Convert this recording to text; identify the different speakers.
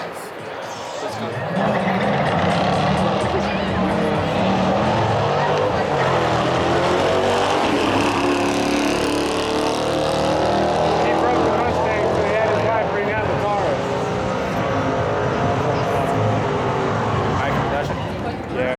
Speaker 1: いっちか